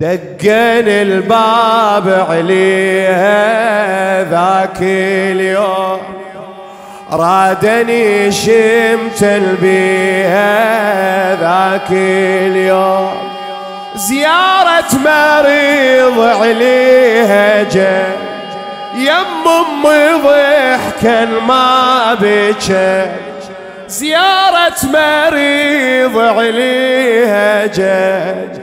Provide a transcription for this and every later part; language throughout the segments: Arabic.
دقن الباب عليها ذاك اليوم. رادني شمت البيها ذاك اليوم. زيارة مريض عليها جا يم أمي ضحكا ما بكى. زيارة مريض عليها جا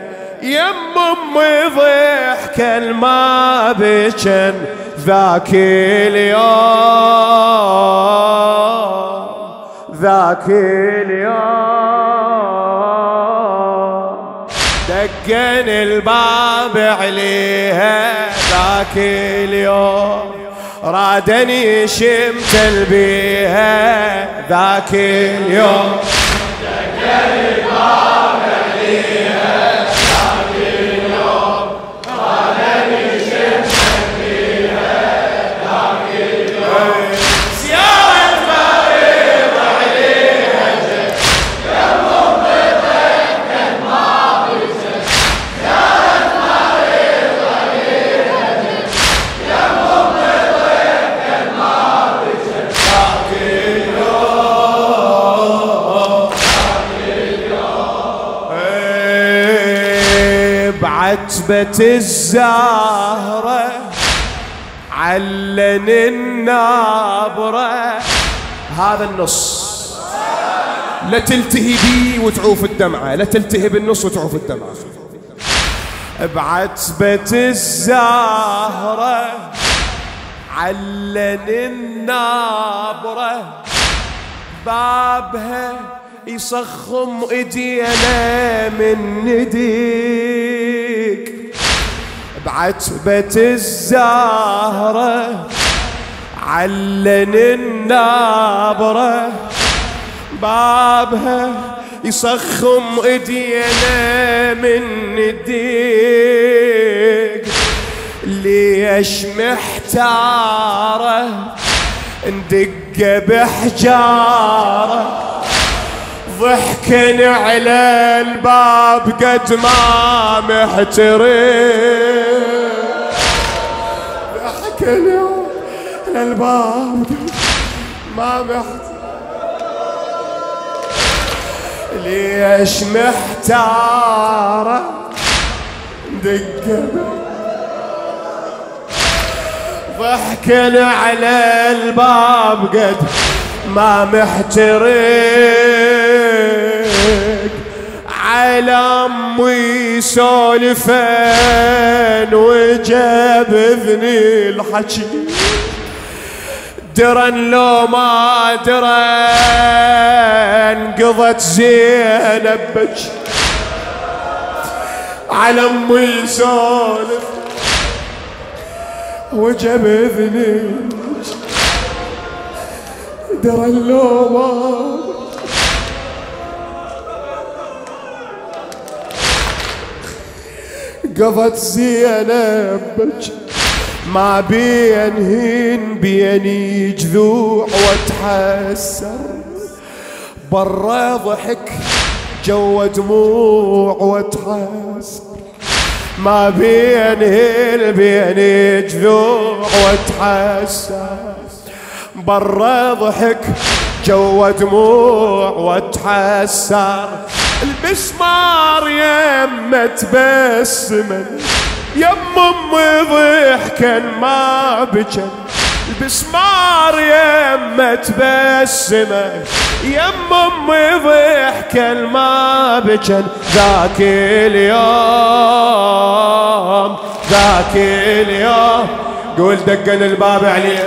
يم امي ضحكا ما بكن ذاك اليوم ذاك اليوم. دقن الباب عليها ذاك اليوم. رادني شمت البيها ذاك اليوم. دقن الباب عليها. عتبة الزهرة علن النابرة. هذا النص. لا تلتهي بي وتعوف الدمعة. لا تلتهي بالنص وتعوف الدمعة. بعتبة الزهرة علن النابرة. بابها يصخم ايدينا من نديك بعتبة الزهرة علن النابرة. بابها يصخم إيدينا من نديك ليش محتارة؟ ندق بحجارة. ضحكن على الباب قد ما محترم. ضحكن على الباب ما محترم ليش محتارة دقة ضحكن على الباب قد ما محترق على امي سولفن وجاب اذني الحكي درن لو ما درن قضت زينب بج على امي سولف وجاب اذني درى اللوم قضت زينب ما بين هين بيني جذوع واتحسر برا ضحك جوا دموع واتحسر ما بين هين بيني جذوع واتحسر برا ضحك جوا دموع وتحسر. المسمار يمه تبسمن يم امي ضحكا ما بجن. البسمار يمه تبسمه يم امي ضحكا ما بجن. ذاك اليوم ذاك اليوم. قول دقن الباب عليه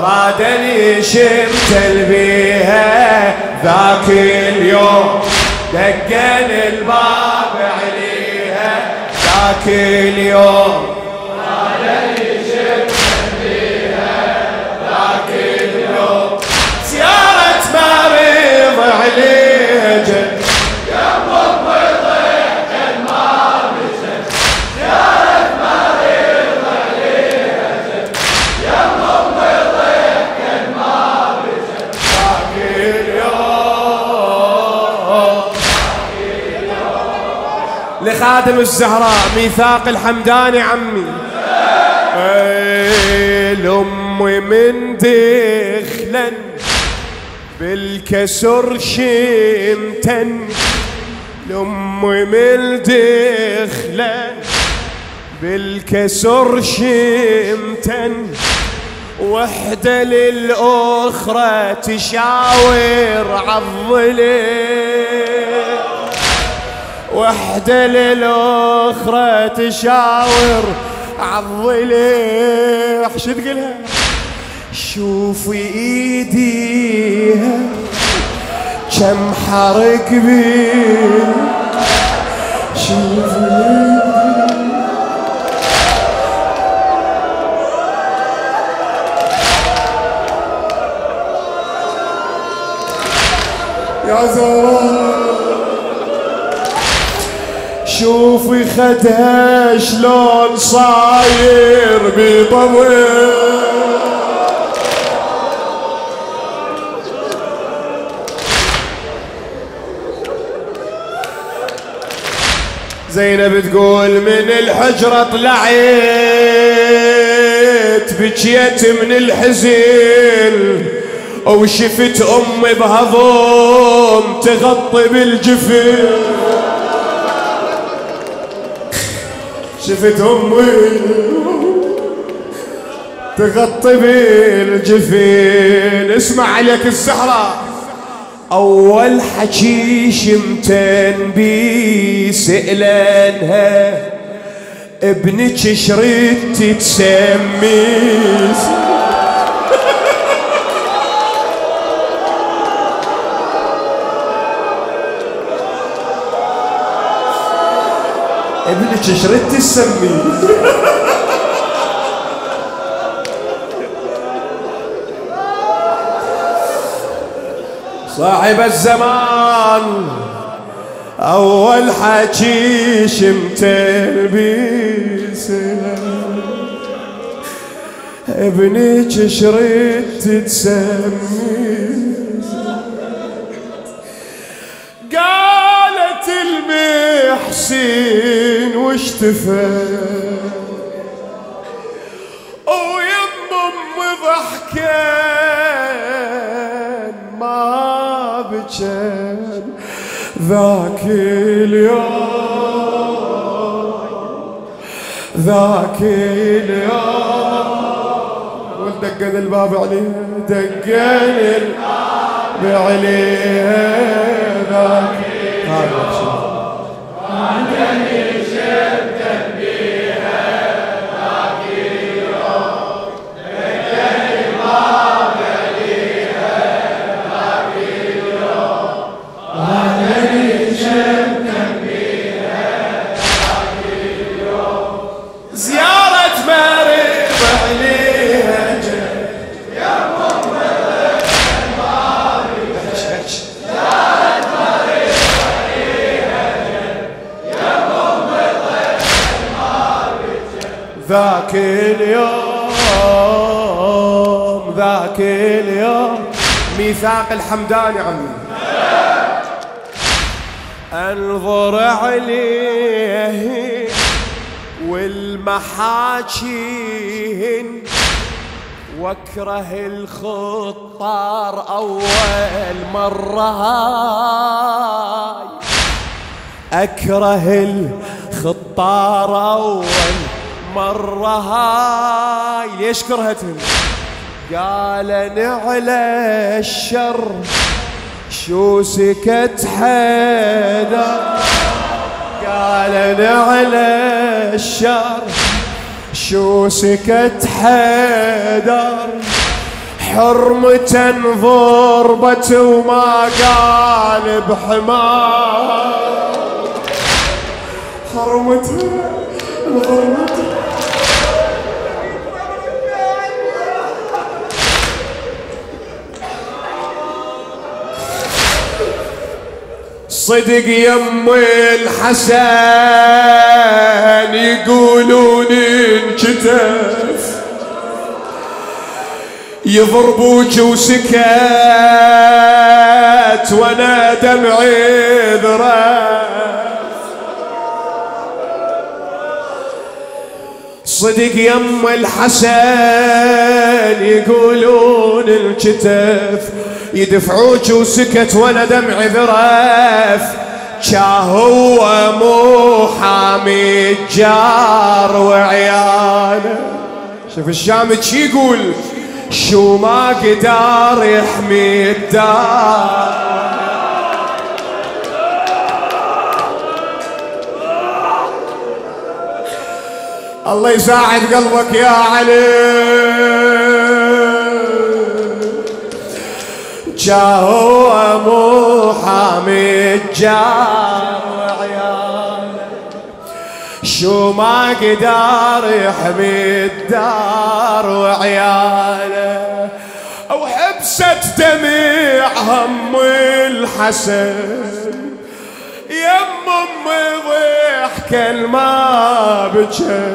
رادني شمت البيها ذاك اليوم دقن الباب عليها ذاك اليوم. خادم الزهراء ميثاق الحمداني عمي. الأم من دخلا بالكسر شمتن الأم من دخلا بالكسر شمتن وحدة للأخرى تشاور عالظلم وحدة للأخرى تشاور عالضلع شو تقولها؟ شوفي إيديها كم حرق بي شوفي يا زهراء شوفي خدها شلون صاير بضوء زينب تقول من الحجرة طلعت بكيت من الحزن وشفت أمي بهضم تغطي بالجفن شفت أمي تغطي بالجفين. اسمع عليك الزهرة. أول حكي شمتين بي سئلانها ابنك شريت تسمي ابنك شريت تسمي صاحب الزمان أول حكي شمتين بسلام ابنك شريت تسمي قالت المحسن واشتفى ويضم ضحكان ما بجان ذاك اليوم ذاك اليوم. ودقن الباب عليها دقن الباب عليها ذاك عن جميع شدة. ذاك اليوم ذاك اليوم. ميثاق الحمداني عمي. انظر عليه والمحاكين واكره الخطار أول مرة. هاي أكره الخطار أول مرة هاي ليش كرهتهم؟ قال نعلى الشر شو سكت حدا قال نعلى الشر شو سكت حدر حرمة ضربت وما قال بحمار. حرمة ضربت صدق يم الحسن يقولون انكتف يضربوك وسكت وأنا دمعي ذرة. صدق يم الحسن يقولون الكتف يدفعوك وسكت ولا دمع ذرف هو مو حامي الجار وعياله شوف الشام شي يقول شو ما قدر يحمي الدار. الله يساعد قلبك يا علي. جاهو مو حامد جار وعياله شو ما قدر يحمي الدار وعياله. أو حبسة دمع هم الحسن. يم امي ضحكا ما بجى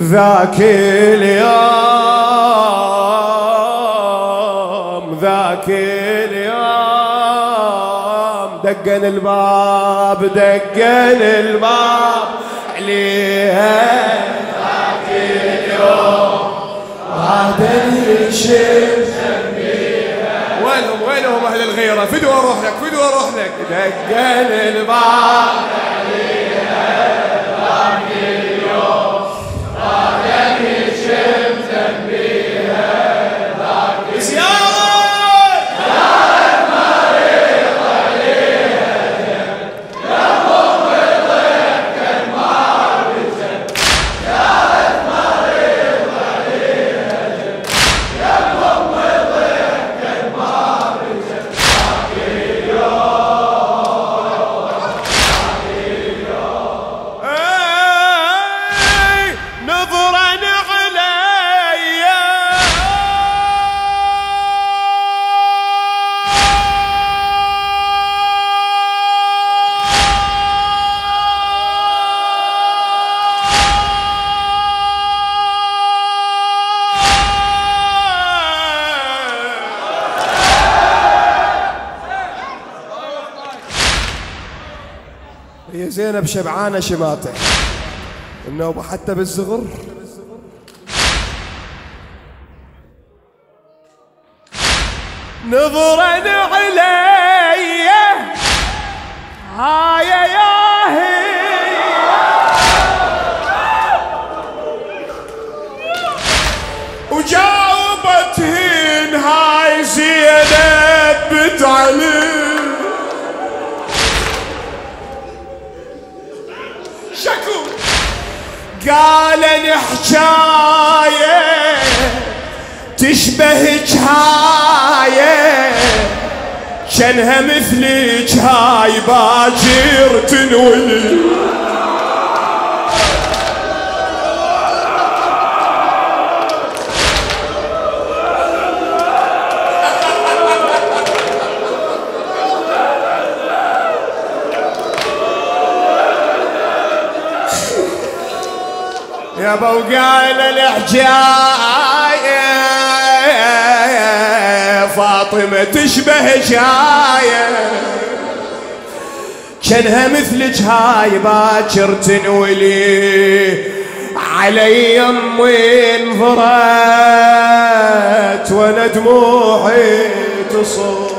ذاك اليوم ذاك اليوم. دقن الباب دقن الباب عليها. ذاك اليوم. هذا الشيء وينهم؟ وينهم أهل الغيرة؟ فدوا أروح لك فدوا أروح لك دقن الباب زينب شبعانة شماته النوبة حتى بالزغر. نظرا علي. هاي يا هي. وجاوبتهن قال حكاية تشبه جهاية كانها مثل جهاي باجر تنولي يا ابو قال الحجاية فاطمة تشبه جاية. كأنها مثل جهاي باكر تنولي علي أمي انظرت وأنا دموعي تصور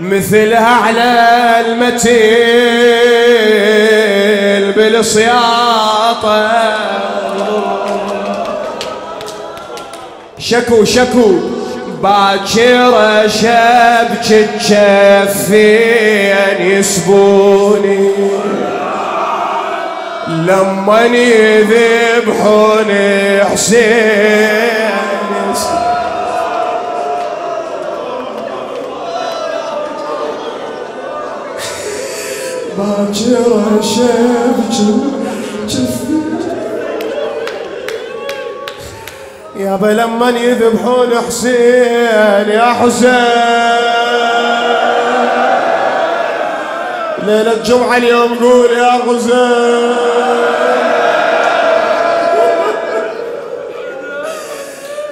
مثلها على المتيل بالصياطة شكو شكو. باكر شبك كفين يسبوني. لما يذبحون حسين. باكر شبك يابا لما يذبحون حسين يا حسين. ليلة الجمعة اليوم قول يا حسين.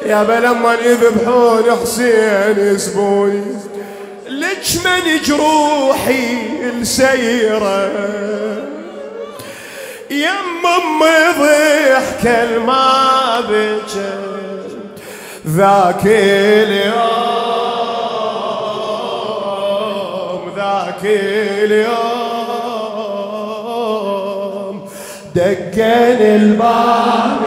يابا لما يذبحون حسين يسبوني. لك من جروحي السيرة. يم امي ضحكة ما بجت ذاك اليوم ذاك اليوم. دقن الباب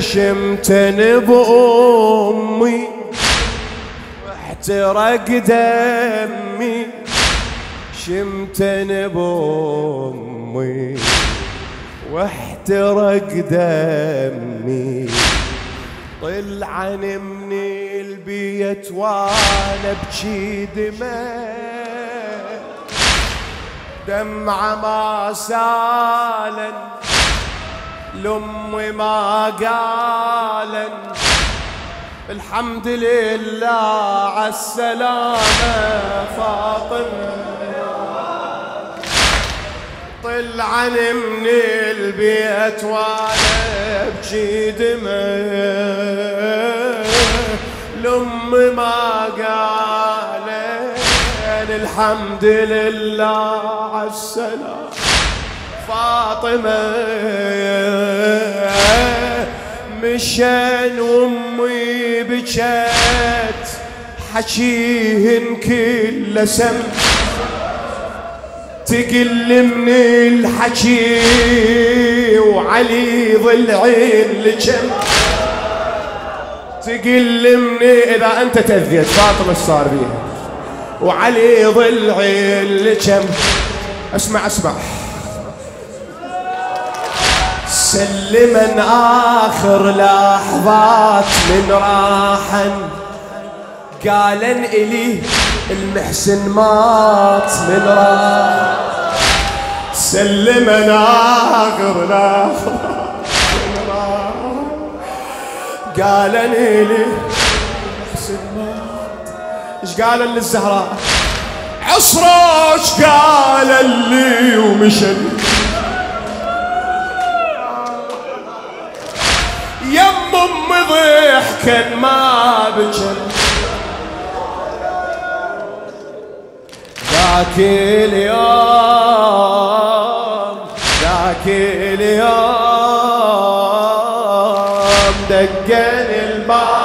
شمتن بأمي واحترق دمي. شمتن بأمي واحترق دمي. طلع من البيت وأنا بجي دماء. دمعة ما سالن. لأمي ما قالن الحمد لله عالسلامة فاطمة. طلعن من البيت وأنا بجي لأمي ما قالن الحمد لله عالسلامة فاطمة. مشان أمي بجت حكيهن كل سم. تقل من الحكي وعلي ضلعين لجم. تقل من إذا أنت تذيت فاطمة صار بيها وعلي ضلعين لجم. اسمع اسمع. سلما آخر لحظات من راحن قالن إلي المحسن مات من راح سلما آخر لحظات قالن إلي المحسن مات. إيش قال للزهراء؟ إيش قال لي ومشن؟ امي ضحكا ما بجر ذاك اليوم ذاك اليوم دقن الباب.